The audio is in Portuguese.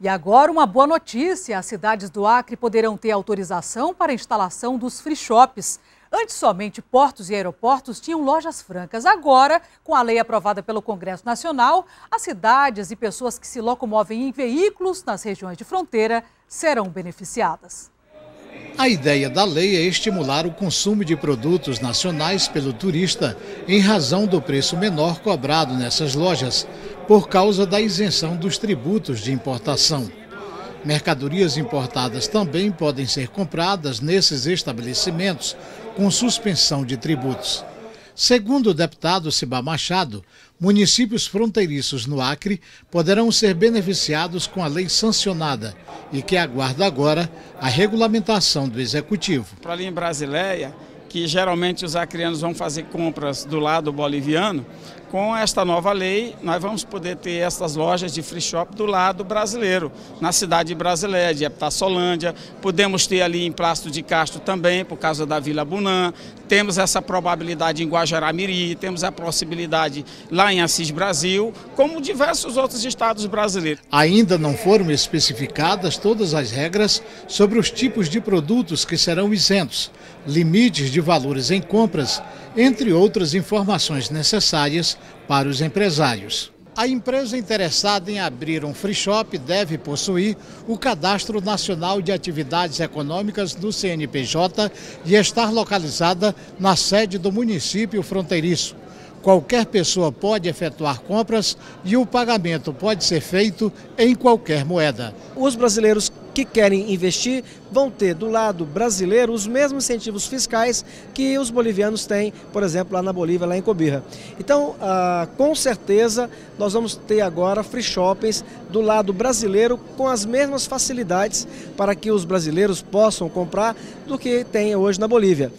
E agora uma boa notícia: as cidades do Acre poderão ter autorização para a instalação dos free shops. Antes, somente portos e aeroportos tinham lojas francas. Agora, com a lei aprovada pelo Congresso Nacional, as cidades e pessoas que se locomovem em veículos nas regiões de fronteira serão beneficiadas. A ideia da lei é estimular o consumo de produtos nacionais pelo turista em razão do preço menor cobrado nessas lojas, por causa da isenção dos tributos de importação. Mercadorias importadas também podem ser compradas nesses estabelecimentos com suspensão de tributos. Segundo o deputado Cibá Machado, municípios fronteiriços no Acre poderão ser beneficiados com a lei sancionada e que aguarda agora a regulamentação do Executivo. Para que geralmente os acreanos vão fazer compras do lado boliviano, com esta nova lei, nós vamos poder ter essas lojas de free shop do lado brasileiro, na cidade brasileira, de Eptassolândia. Podemos ter ali em Plástico de Castro também, por causa da Vila Bunã. Temos essa probabilidade em Guajaramiri, temos a possibilidade lá em Assis Brasil, como diversos outros estados brasileiros. Ainda não foram especificadas todas as regras sobre os tipos de produtos que serão isentos, limites de valores em compras, entre outras informações necessárias para os empresários. A empresa interessada em abrir um free shop deve possuir o Cadastro Nacional de Atividades Econômicas do CNPJ e estar localizada na sede do município fronteiriço. Qualquer pessoa pode efetuar compras e o pagamento pode ser feito em qualquer moeda. Os brasileiros que querem investir vão ter do lado brasileiro os mesmos incentivos fiscais que os bolivianos têm, por exemplo, lá na Bolívia, lá em Cobirra. Então, ah, com certeza, nós vamos ter agora free shoppings do lado brasileiro com as mesmas facilidades para que os brasileiros possam comprar do que tem hoje na Bolívia.